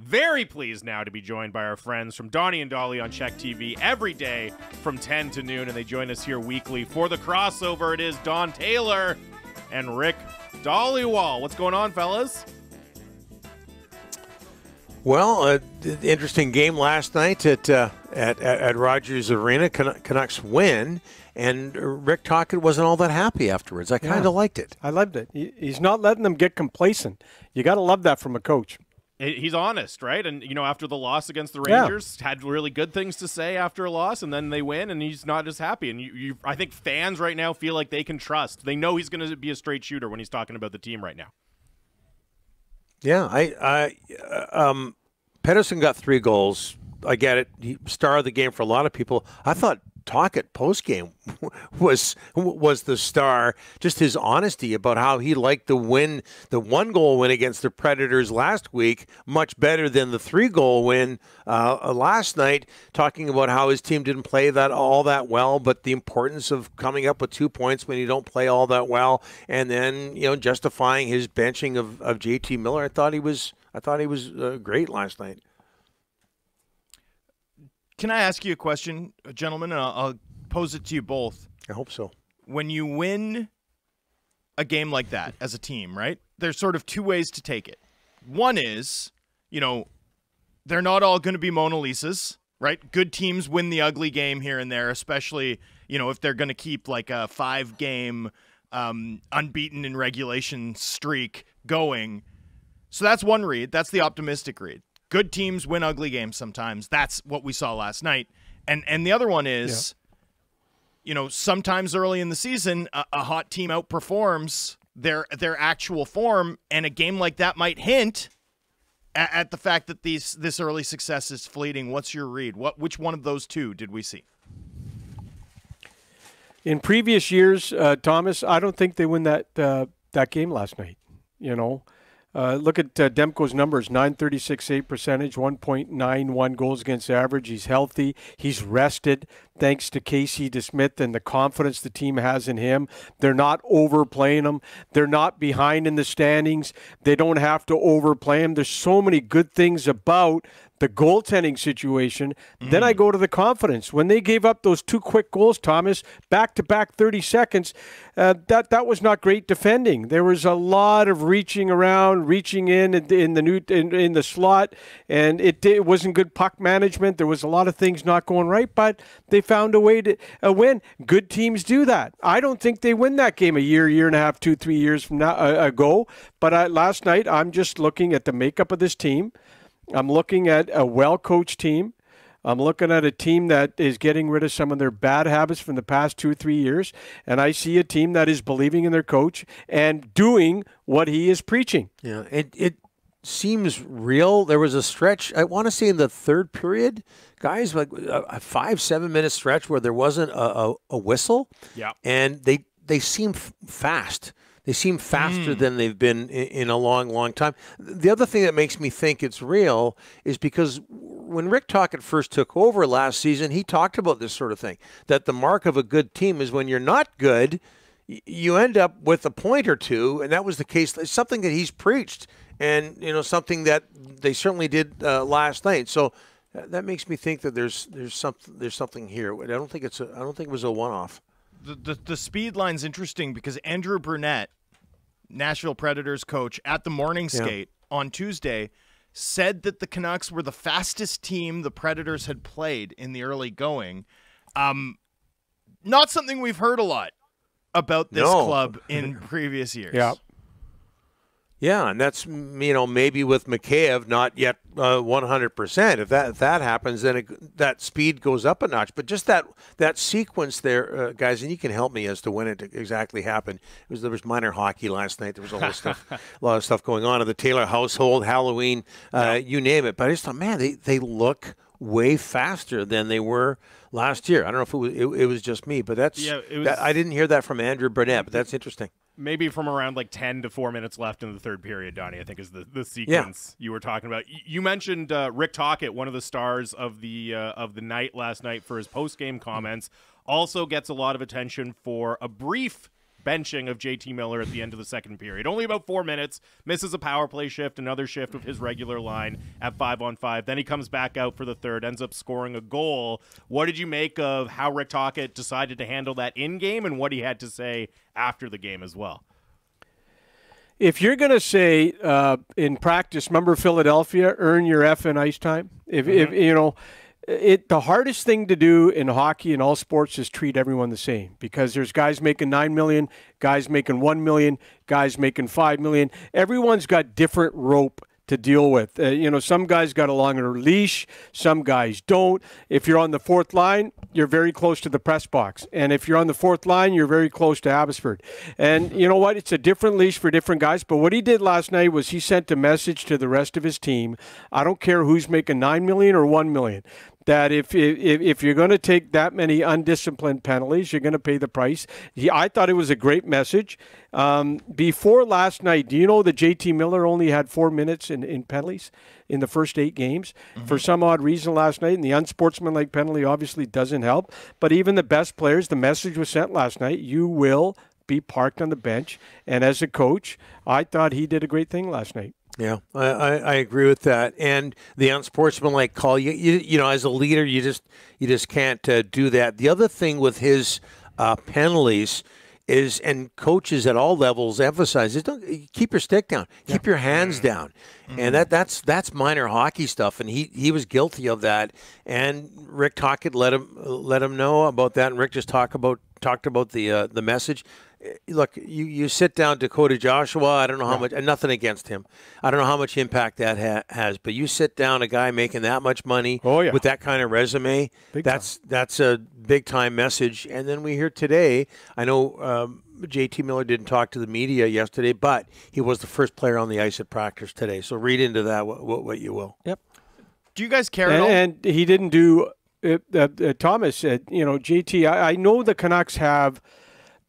Very pleased now to be joined by our friends from Donnie and Dhali on CHEK TV every day from 10 to noon, and they join us here weekly for the crossover. It is Don Taylor and Rick Dhaliwal. What's going on, fellas? Well, uh, interesting game last night at uh, at, at, Rogers Arena. Canucks win, and Rick Tocchet wasn't all that happy afterwards. I kind of yeah. liked it. I loved it. He's not letting them get complacent. You got to love that from a coach he's honest, right? And you know, after the loss against the Rangers, yeah. had really good things to say after a loss, and then they win, and he's not as happy. And you, you I think fans right now feel like they can trust. They know he's going to be a straight shooter when he's talking about the team right now. Yeah, I, I, uh, um, Pettersson got three goals. I get it. He star of the game for a lot of people. I thought Tocchet post game was was the star. Just his honesty about how he liked the win, the one goal win against the Predators last week, much better than the three goal win uh, last night. Talking about how his team didn't play that all that well, but the importance of coming up with two points when you don't play all that well, and then you know justifying his benching of, of JT Miller. I thought he was I thought he was uh, great last night. Can I ask you a question, gentlemen? And I'll, I'll pose it to you both. I hope so. When you win a game like that as a team, right? There's sort of two ways to take it. One is, you know, they're not all going to be Mona Lisas, right? Good teams win the ugly game here and there, especially, you know, if they're going to keep like a five game um, unbeaten in regulation streak going. So that's one read. That's the optimistic read good teams win ugly games sometimes. That's what we saw last night. And and the other one is, yeah. you know, sometimes early in the season, a, a, hot team outperforms their their actual form, and a game like that might hint at, at the fact that these this early success is fleeting. What's your read? What which one of those two did we see? In previous years, uh, Thomas, I don't think they win that uh, that game last night. You know, uh, look at uh, Demko's numbers 936 save percentage, 1.91 goals against average. He's healthy. He's rested thanks to Casey DeSmith and the confidence the team has in him. They're not overplaying him, they're not behind in the standings. They don't have to overplay him. There's so many good things about the goaltending situation. Mm. Then I go to the confidence. When they gave up those two quick goals, Thomas, back to back 30 seconds, uh, that that was not great defending. There was a lot of reaching around, reaching in in, the new in, in, the slot, and it, it wasn't good puck management. There was a lot of things not going right, but they found a way to uh, win. Good teams do that. I don't think they win that game a year, year and a half, two, three years from now uh, ago. But I, last night, I'm just looking at the makeup of this team. I'm looking at a well coached team. I'm looking at a team that is getting rid of some of their bad habits from the past two or three years. And I see a team that is believing in their coach and doing what he is preaching. Yeah, it, it seems real. There was a stretch, I want to say in the third period, guys, like uh, a five, seven minute stretch where there wasn't a, a, a whistle. Yeah. And they, they seem fast. They seem faster mm. than they've been in, in, a long, long time. The other thing that makes me think it's real is because when Rick Tocchet first took over last season, he talked about this sort of thing that the mark of a good team is when you're not good, you end up with a point or two, and that was the case. It's something that he's preached, and you know something that they certainly did uh, last night. So that makes me think that there's there's something there's something here. I don't think it's a I don't think it was a one off the, the, the speed line's interesting because Andrew Brunette, Nashville Predators coach, at the morning skate yeah. on Tuesday, said that the Canucks were the fastest team the Predators had played in the early going. Um, not something we've heard a lot about this no. club in previous years. Yeah. Yeah, and that's you know maybe with Mikheyev not yet uh, one hundred percent. If that if that happens, then it, that speed goes up a notch. But just that that sequence there, uh, guys, and you can help me as to when it exactly happened. It was there was minor hockey last night. There was a lot of stuff, a lot of stuff going on in the Taylor household, Halloween, uh, you name it. But I just thought, man, they they look way faster than they were last year. I don't know if it was it, it was just me, but that's yeah, was, that, I didn't hear that from Andrew Brunette, but that's interesting maybe from around like 10 to 4 minutes left in the third period donnie i think is the, the sequence yeah. you were talking about you mentioned uh, rick tocchet one of the stars of the uh, of the night last night for his post-game comments also gets a lot of attention for a brief benching of JT Miller at the end of the second period. Only about four minutes, misses a power play shift, another shift of his regular line at five on five. Then he comes back out for the third, ends up scoring a goal. What did you make of how Rick Tocchet decided to handle that in game and what he had to say after the game as well? If you're going to say uh, in practice, remember Philadelphia, earn your F in ice time. If, if you know, it the hardest thing to do in hockey and all sports is treat everyone the same because there's guys making nine million, guys making one million, guys making five million. Everyone's got different rope to deal with. Uh, you know, some guys got a longer leash, some guys don't. If you're on the fourth line, you're very close to the press box. And if you're on the fourth line, you're very close to Abbotsford. And you know what? It's a different leash for different guys. But what he did last night was he sent a message to the rest of his team. I don't care who's making 9 million or 1 million that if if, if you're going to take that many undisciplined penalties, you're going to pay the price. He, I thought it was a great message. Um, before last night, do you know that JT Miller only had four minutes in, in penalties in the first eight games? Mm-hmm. For some odd reason last night, and the unsportsmanlike penalty obviously doesn't help. But even the best players, the message was sent last night you will be parked on the bench. And as a coach, I thought he did a great thing last night. Yeah, I, I, I, agree with that. And the unsportsmanlike call, you, you you know, as a leader, you just you just can't uh, do that. The other thing with his uh, penalties is, and coaches at all levels emphasize is don't keep your stick down, keep your hands mm-hmm. down, mm-hmm. and that that's that's minor hockey stuff. And he he was guilty of that. And Rick Tocchet let him let him know about that. And Rick just talked about talked about the uh, the message. Eh, look, you, you sit down Dakota Joshua. I don't know how much, nothing against him. I don't know how much impact that ha- has, but you sit down a guy making that much money oh, yeah. with that kind of resume. Big that's time. that's a big time message. And then we hear today. I know um, JT Miller didn't talk to the media yesterday, but he was the first player on the ice at practice today. So read into that what, what, what you will. Yep. Do you guys care and, and he didn't do. Uh, uh, uh, Thomas said, you know, JT. I, I know the Canucks have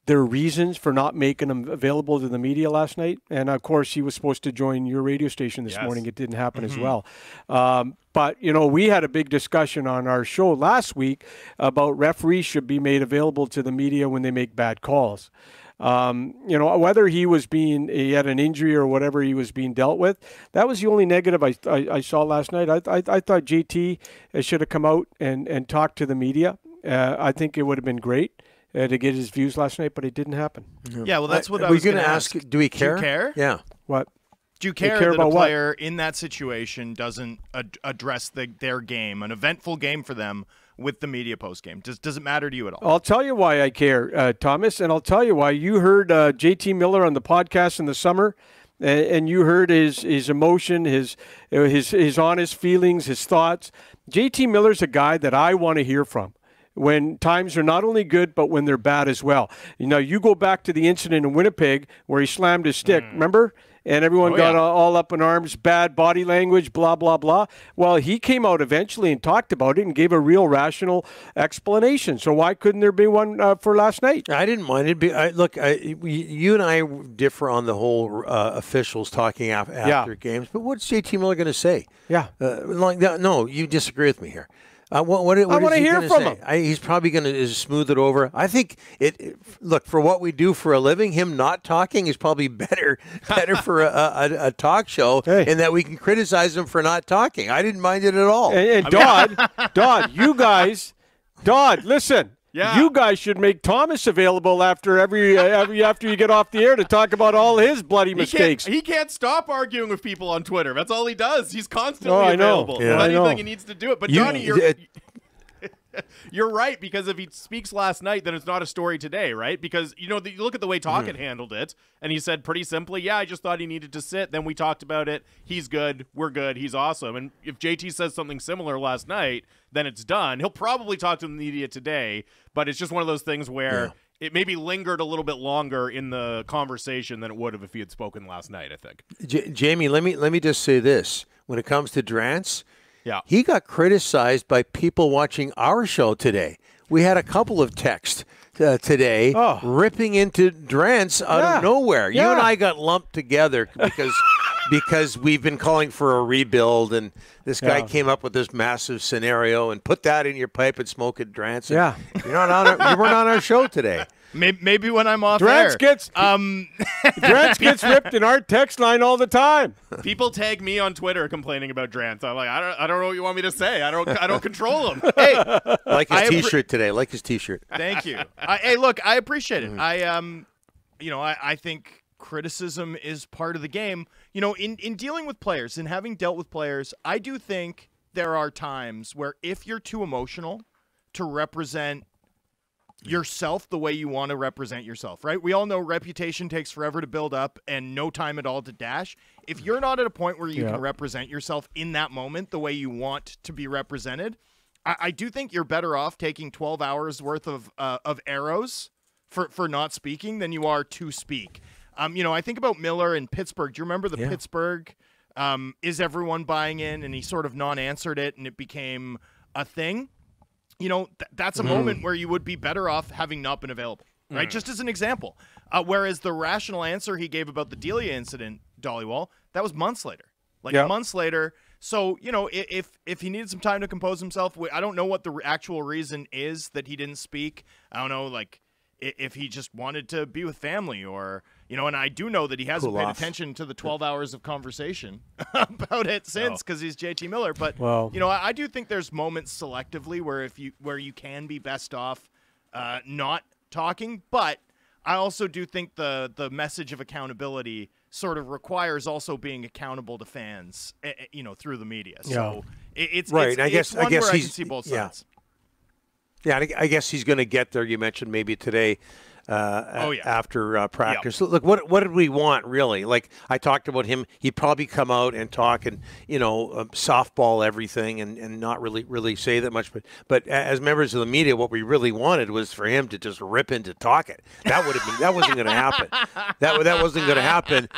their reasons for not making them available to the media last night. And of course, he was supposed to join your radio station this yes. morning. It didn't happen mm-hmm. as well. Um, but, you know, we had a big discussion on our show last week about referees should be made available to the media when they make bad calls. Um, you know, whether he was being, he had an injury or whatever he was being dealt with, that was the only negative I, I, I saw last night. I, I, I, thought JT should have come out and, and talked to the media. Uh, I think it would have been great uh, to get his views last night, but it didn't happen. Yeah, well, that's what I, I was going to ask. Do we care? Do care? Yeah. What? Do you care, care that a player what? in that situation doesn't ad- address the, their game, an eventful game for them, with the media post game? Does does it matter to you at all? I'll tell you why I care, uh, Thomas, and I'll tell you why. You heard uh, JT Miller on the podcast in the summer, and, and you heard his his emotion, his his his honest feelings, his thoughts. JT Miller's a guy that I want to hear from when times are not only good but when they're bad as well. You know, you go back to the incident in Winnipeg where he slammed his stick. Mm. Remember? And everyone oh, got yeah. all up in arms, bad body language, blah blah blah. Well, he came out eventually and talked about it and gave a real rational explanation. So why couldn't there be one uh, for last night? I didn't mind it. Be, I, look, I, you and I differ on the whole uh, officials talking after yeah. games, but what's JT Miller going to say? Yeah, uh, like no, you disagree with me here. Uh, what, what, what I want to hear from say? him. I, he's probably going to smooth it over. I think it, it, Look for what we do for a living. Him not talking is probably better, better for a, a, a talk show, hey. in that we can criticize him for not talking. I didn't mind it at all. And, and Dodd, Dodd, you guys, Dodd, listen. Yeah. You guys should make Thomas available after every, uh, every after you get off the air to talk about all his bloody mistakes. He can't, he can't, stop arguing with people on Twitter. That's all he does. He's constantly oh, available. Yeah. I Anything he needs to do it. But you, Johnny, you're. It, You're right because if he speaks last night, then it's not a story today, right? Because you know, the, you look at the way Tocchet mm. handled it, and he said pretty simply, "Yeah, I just thought he needed to sit." Then we talked about it. He's good. We're good. He's awesome. And if JT says something similar last night, then it's done. He'll probably talk to the media today, but it's just one of those things where. Yeah. It maybe lingered a little bit longer in the conversation than it would have if he had spoken last night. I think. J- Jamie, let me let me just say this: when it comes to Drance, yeah. He got criticized by people watching our show today. We had a couple of texts uh, today oh. ripping into Drance out yeah. of nowhere. Yeah. You and I got lumped together because because we've been calling for a rebuild, and this guy yeah. came up with this massive scenario and put that in your pipe and smoke it, Drance. Yeah, you're not on. Our, you weren't on our show today. Maybe, maybe when I'm off Drance air. Gets, um, Drance gets ripped in our text line all the time. People tag me on Twitter complaining about Drance. I'm like, I don't, I don't know what you want me to say. I don't, I don't control him. hey, like his I T-shirt today. Like his T-shirt. Thank you. I, hey, look, I appreciate it. Mm. I um, you know, I, I think criticism is part of the game. You know, in in dealing with players and having dealt with players, I do think there are times where if you're too emotional to represent yourself the way you want to represent yourself, right? We all know reputation takes forever to build up and no time at all to dash. If you're not at a point where you yeah. can represent yourself in that moment the way you want to be represented, I, I do think you're better off taking 12 hours worth of uh, of arrows for for not speaking than you are to speak. Um, you know, I think about Miller in Pittsburgh. Do you remember the yeah. Pittsburgh? Um, is everyone buying in? And he sort of non-answered it, and it became a thing you know, th- that's a mm. moment where you would be better off having not been available, right? Mm. Just as an example. Uh, whereas the rational answer he gave about the Delia incident, Dhaliwal, that was months later. Like yep. months later. So you know, if if he needed some time to compose himself, I don't know what the actual reason is that he didn't speak. I don't know, like if he just wanted to be with family or you know and i do know that he hasn't cool paid off. attention to the 12 hours of conversation about it since because oh. he's jt miller but well, you know I, I, do think there's moments selectively where if you where you can be best off uh, not talking but i also do think the the message of accountability sort of requires also being accountable to fans eh, eh, you know through the media so yeah. it, it's right it's, i guess i guess he's I see both sides yeah. Yeah, I guess he's going to get there. You mentioned maybe today uh, oh, yeah. after uh, practice. Yep. Look, what what did we want really? Like I talked about him, he'd probably come out and talk and you know uh, softball everything and, and not really really say that much. But but as members of the media, what we really wanted was for him to just rip into talking. That would have been that wasn't going to happen. That that wasn't going to happen.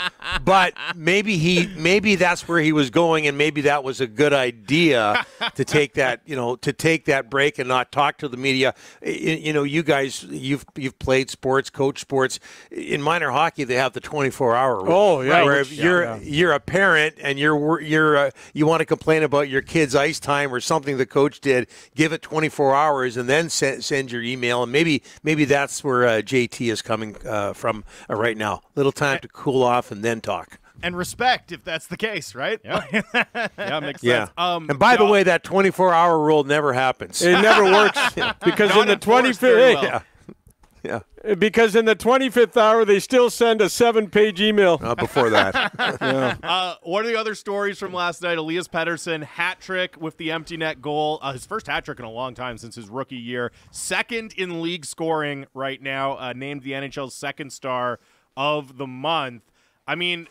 But maybe he maybe that's where he was going, and maybe that was a good idea to take that you know to take that break and not talk to the media. You, you know, you guys you've you've played sports, coach sports. In minor hockey, they have the 24 hour rule. Oh, yeah. Where if you're yeah. you're a parent and you're you're uh, you want to complain about your kid's ice time or something the coach did, give it 24 hours and then send, send your email. And maybe maybe that's where uh, JT is coming uh, from uh, right now. Little time to cool off and then talk and respect if that's the case, right? Yeah, yeah, makes sense. Yeah. Um, and by the way, that 24-hour rule never happens. It never works because in the 25th, well. yeah, yeah. Because in the 25th hour, they still send a seven page email. Not before that. yeah. Uh, what are the other stories from last night? Elias Pettersson, hat trick with the empty net goal. Uh, his first hat trick in a long time since his rookie year. Second in league scoring right now, uh, named the NHL's second star of the month. I mean,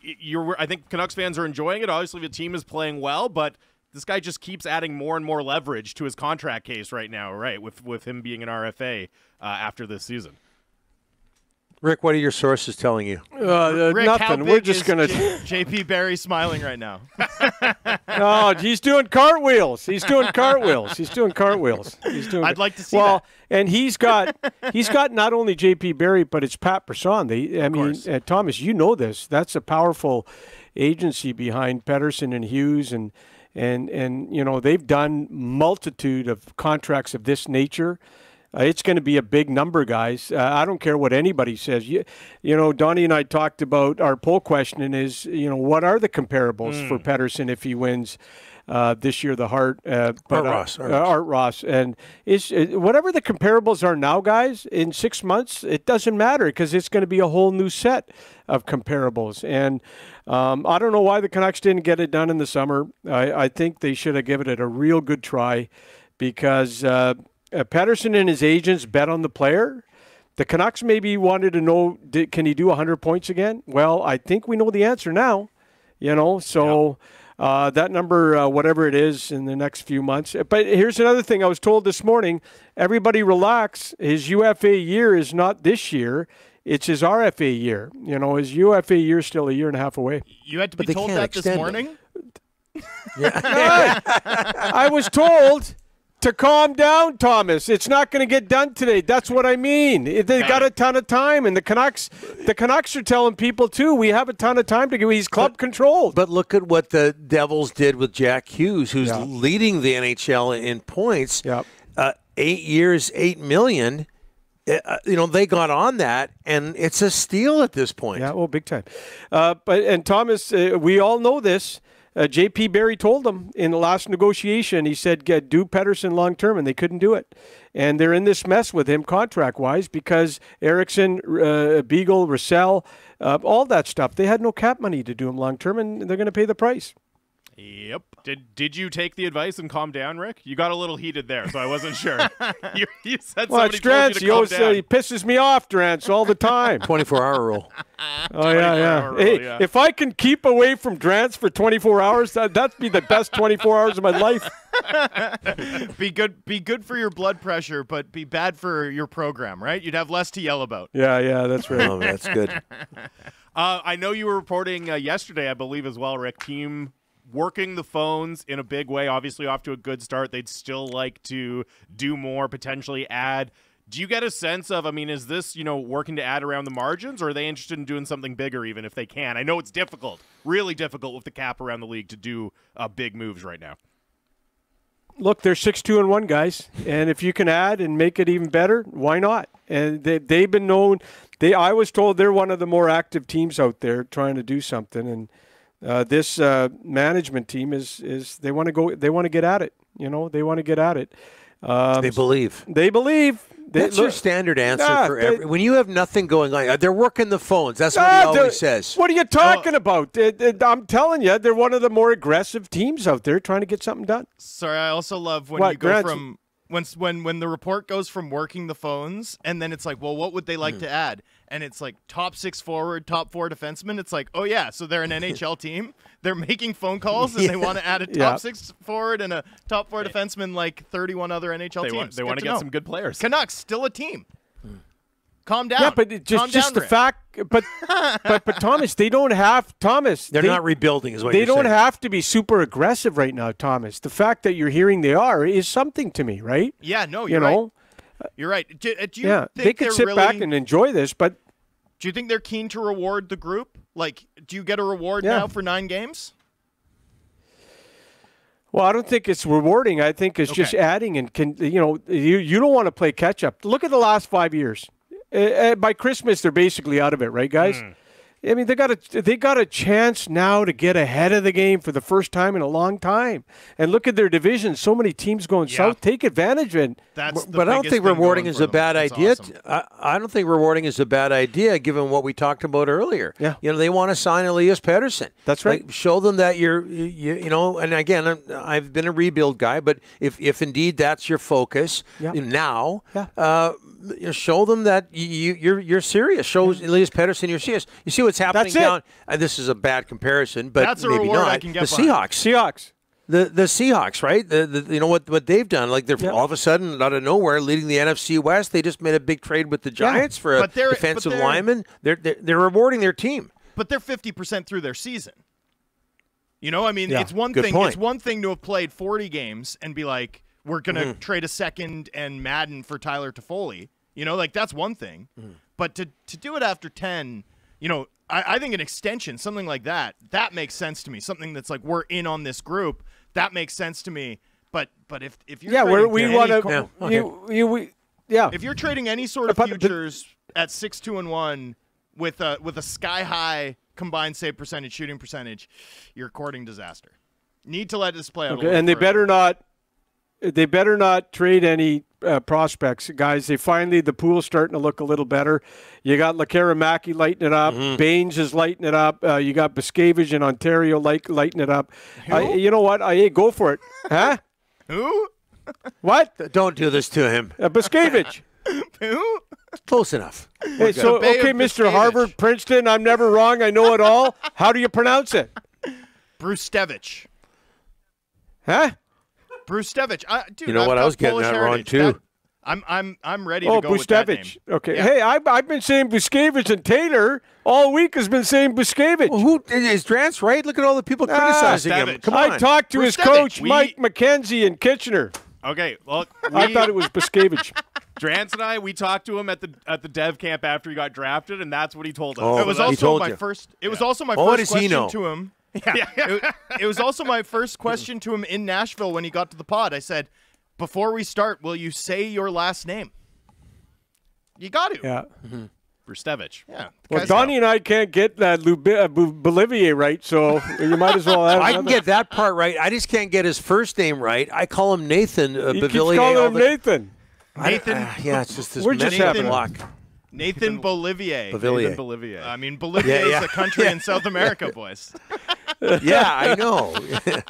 you're. I think Canucks fans are enjoying it. Obviously, the team is playing well, but this guy just keeps adding more and more leverage to his contract case right now, right? With with him being an RFA uh, after this season. Rick, what are your sources telling you? Uh, Rick, nothing. We're just gonna. J- JP Barry smiling right now. no, he's doing cartwheels. He's doing cartwheels. He's doing cartwheels. He's doing. I'd like to see well, that. and he's got he's got not only JP Barry, but it's Pat Brisson. They, I mean, uh, Thomas, you know this. That's a powerful agency behind Pettersson and Hughes and and and you know they've done multitude of contracts of this nature. Uh, it's going to be a big number, guys. Uh, I don't care what anybody says. You, you know, Donnie and I talked about our poll question is, you know, what are the comparables mm. for Pettersson if he wins? Uh, this year, the Hart, uh, but, Art uh, Ross, Art, uh, Art Ross, and is whatever the comparables are now, guys. In six months, it doesn't matter because it's going to be a whole new set of comparables. And um, I don't know why the Canucks didn't get it done in the summer. I, I think they should have given it a real good try because uh, uh, Pettersson and his agents bet on the player. The Canucks maybe wanted to know, did, can he do 100 points again? Well, I think we know the answer now. You know, so uh, that number, uh, whatever it is, in the next few months. But here's another thing I was told this morning: everybody relax. His UFA year is not this year; it's his RFA year. You know, his UFA year is still a year and a half away. You had to be told that this morning. yeah. I was told to calm down, Thomas. It's not going to get done today. That's what I mean. They got a ton of time, and the Canucks, the Canucks are telling people too. We have a ton of time to go. He's club but, controlled. But look at what the Devils did with Jack Hughes, who's yeah. leading the NHL in points. Yep. Uh, eight years, eight million. Uh, you know they got on that, and it's a steal at this point. Yeah, well, big time. Uh, but and Thomas, uh, we all know this. Uh, J.P. Barry told them in the last negotiation, he said, Get do Pettersson long term, and they couldn't do it. And they're in this mess with him contract wise because Eriksson, uh, Beagle, Roussel, uh, all that stuff, they had no cap money to do him long term, and they're going to pay the price. Yep. Did Did you take the advice and calm down, Rick? You got a little heated there, so I wasn't sure. you, you, said well, somebody Drance, told you to calm down. he pisses me off, Drance, all the time. Twenty four hour rule. oh yeah, yeah. Rule, hey, yeah. if I can keep away from Drance for twenty four hours, that that'd be the best twenty four hours of my life. be good. Be good for your blood pressure, but be bad for your program. Right? You'd have less to yell about. Yeah, yeah, that's right. oh, that's good. Uh, I know you were reporting uh, yesterday, I believe, as well, Rick. Team working the phones in a big way. Obviously, off to a good start. They'd still like to do more, potentially add. Do you get a sense of, I mean, is this, you know, working to add around the margins, or are they interested in doing something bigger even if they can? I know it's difficult, really difficult with the cap around the league to do uh, big moves right now. Look, they're six two and one guys, and if you can add and make it even better, why not? And they they've been known. They I was told they're one of the more active teams out there trying to do something, and uh, this uh, management team is is they want to go they want to get at it. You know, they want to get at it. Um, they believe. They believe. They, That's look, your standard answer nah, for every. They, when you have nothing going on, they're working the phones. That's what nah, he always says. What are you talking oh. about? I'm telling you, they're one of the more aggressive teams out there trying to get something done. Sorry, I also love when what, you go Grant, from when when when the report goes from working the phones and then it's like, well, what would they like mm. to add? And it's like top six forward, top four defenseman. It's like, oh yeah, so they're an NHL team. They're making phone calls and yeah. they want to add a top yeah. six forward and a top four defenseman like 31 other NHL they teams. Want, they want to get know. some good players. Canucks still a team. Hmm. Calm down. Yeah, but just Calm just down, the fact, but but but Thomas, they don't have Thomas. They're they, not rebuilding, is what they don't saying. have to be super aggressive right now, Thomas. The fact that you're hearing they are is something to me, right? Yeah, no, you're you right. You're right. Do, do you yeah, they could sit really... back and enjoy this, but do you think they're keen to reward the group? Like, do you get a reward yeah. now for nine games? Well, I don't think it's rewarding. I think it's okay. just adding and can you know you you don't want to play catch up. Look at the last five years. Uh, by Christmas, they're basically out of it, right, guys? Mm. I mean, they got a they got a chance now to get ahead of the game for the first time in a long time. And look at their division; so many teams going yeah. south. Take advantage of it. That's but I don't think rewarding is a bad That's idea. Awesome. I, I, don't think rewarding is a bad idea, given what we talked about earlier. Yeah, you know, they want to sign Elias Pettersson. That's right. Like, show them that you're, you, you know. And again, I've been a rebuild guy, but if if indeed that's your focus yeah. now, yeah. Uh, you know, show them that you, you're you're serious. Show Elias Pettersson you're serious. You see what's happening down. Uh, this is a bad comparison, but That's maybe not. the behind. Seahawks. Seahawks. The the Seahawks, right? The, the, you know what what they've done? Like they're yep. all of a sudden out of nowhere leading the NFC West. They just made a big trade with the Giants yeah, for a defensive they're, lineman. They're, they're they're rewarding their team. But they're fifty percent through their season. You know, I mean, yeah, it's one thing. Point. It's one thing to have played forty games and be like, we're gonna mm-hmm. trade a second and Madden for Tyler Toffoli. You know, like that's one thing. Mm-hmm. But to to do it after ten, you know, I, I think an extension, something like that, that makes sense to me. Something that's like we're in on this group, that makes sense to me. But but if if you're yeah, where we want to yeah, okay. you, you we yeah. If you're trading any sort of futures at six two and one with a with a sky high combined save percentage, shooting percentage, you're courting disaster. Need to let this play out. Okay. and they further. better not they better not trade any uh, prospects, guys. They finally the pool's starting to look a little better. You got Lekkerimaki lighting it up. Mm-hmm. Bains is lighting it up. Uh, you got Buchnevich in Ontario like lighting it up. Uh, you know what? I hey, go for it, huh? Who? What? Don't do this to him. Uh, Buchnevich. Who? Close enough. Hey, so okay, Mr. Harvard, Princeton. I'm never wrong. I know it all. How do you pronounce it? Brzustewicz. Huh? Brzustewicz. I, dude, you know I've what? I was getting Polish that wrong too. That, I'm I'm I'm ready oh, to go with that name. Okay. Yeah. Hey, I've, I've been saying Buchnevich and Taylor all week has been saying Buchnevich. Well, who is Drance right? Look at all the people criticizing ah, him. Come on. I talked to his coach, we, Mike McKenzie in Kitchener. Okay, well, we, I thought it was Buszkiewicz. Drance and I, we talked to him at the at the dev camp after he got drafted, and that's what he told us. Oh, it was also my you. first. It was also my Oh, what first does question to him. Yeah, it, it was also my first question to him in Nashville when he got to the pod. I said, "Before we start, will you say your last name?" You got to. Yeah. Brustevich. Yeah. Well, guy's Donnie and I can't get that Lubi- uh, Bu- Bolivier right, so you might as well have I can get that part right. I just can't get his first name right. I call him Nathan uh, He keeps Bavillier calling all him the- Nathan. I- Nathan- uh, yeah, it's just this We're just mental having- block. Nathan Bolivier. Bavillier. Nathan Bolivier. I mean, Bolivia Yeah, yeah. is a country in South America, boys. yeah, I know.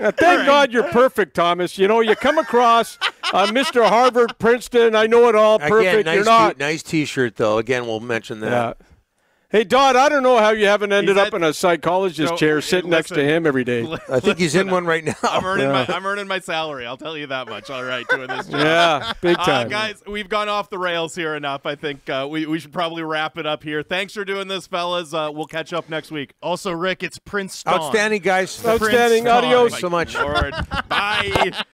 Uh, thank God you're perfect, Thomas. You know, you come across uh, Mr. Harvard, Princeton, I know it all, perfect. Again, nice, you're not. T- nice T-shirt though. Again, we'll mention that. Yeah. Hey, Dodd, I don't know how you haven't ended He's up in a psychologist No, chair sitting next to him every day. I think he's in one right now. I'm earning Yeah. my I'm earning my salary. I'll tell you that much. All right, doing this job. Yeah, big Uh, time. guys, we've gone off the rails here enough. I think uh, we, we should probably wrap it up here. Thanks for doing this, fellas. Uh, we'll catch up next week. Also, Rick, it's Prince Don. Outstanding guys. Outstanding. Prince Tom. Adios. so much. Lord. Bye.